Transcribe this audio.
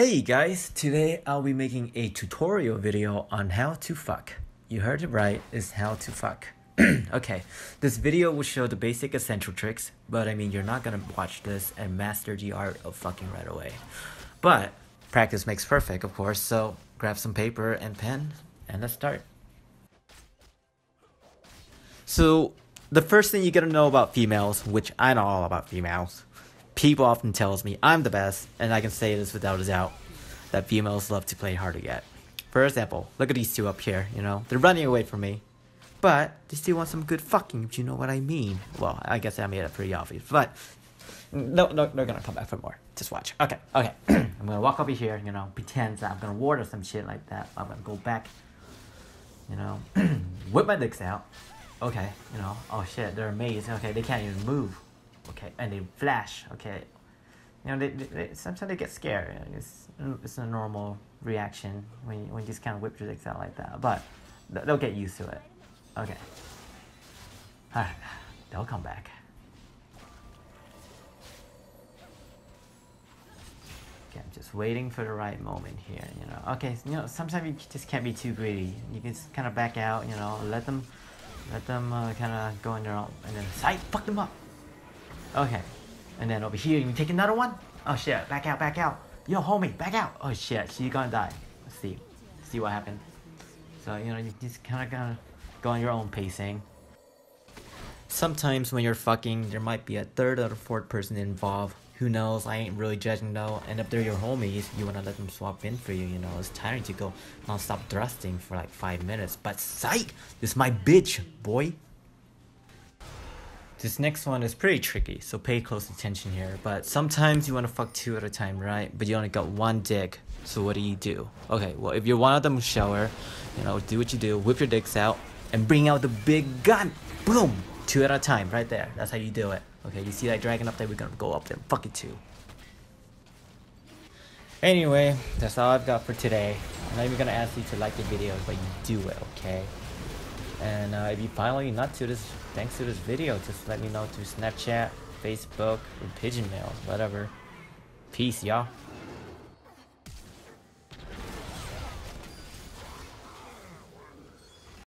Hey guys, today I'll be making a tutorial video on how to fuck. You heard it right, is how to fuck. okay, this video will show the basic essential tricks, but I mean you're not gonna watch this and master the art of fucking right away. But practice makes perfect, of course, so grab some paper and pen and let's start. So, the first thing you gotta know about females, which I know all about females, people often tells me I'm the best, and I can say this without a doubt, that females love to play hard to get. For example, look at these two up here, you know, they're running away from me. But they still want some good fucking, if you know what I mean. Well, I guess I made it pretty obvious, but no, no, they're gonna come back for more. Just watch. Okay, okay. I'm gonna walk over here, you know, pretend that I'm gonna ward or some shit like that. I'm gonna go back, you know, whip my dicks out. Okay, you know, oh shit, they're amazed. Okay, they can't even move. Okay, and they flash. Okay, you know, they, they, they sometimes they get scared. It's it's a normal reaction when you, when you just kind of whip your dicks out like that. But they'll get used to it. Okay. Alright, they'll come back. Okay, I'm just waiting for the right moment here, you know. Okay, you know, sometimes you just can't be too greedy. You can just kind of back out, you know, let them, let them uh, kind of go in their own, and then sight, fuck them up. Okay, and then over here, you take another one. Oh shit, back out, back out. Yo, homie, back out. Oh shit, she's gonna die. Let's see, see what happened. So you know, you just kind of gotta go on your own pacing. Sometimes when you're fucking, there might be a third or fourth person involved. Who knows? I ain't really judging though. And if they're your homies, you wanna let them swap in for you. You know, it's tiring to go non-stop thrusting for like five minutes. But psych, this is my bitch, boy. This next one is pretty tricky, so pay close attention here. But sometimes you want to fuck two at a time, right? But you only got one dick, so what do you do? Okay, well, if you're one of them shower, you know, do what you do, whip your dicks out, and bring out the big gun. Boom! Two at a time, right there. That's how you do it. Okay, you see that dragon up there? We're gonna go up there fuck it too. Anyway, that's all I've got for today. I'm not even gonna ask you to like the video, but you do it, okay? And uh, if you finally not to this, thanks to this video, just let me know through Snapchat, Facebook, or Pigeon Mail, whatever. Peace, y'all.